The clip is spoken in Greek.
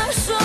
χάσω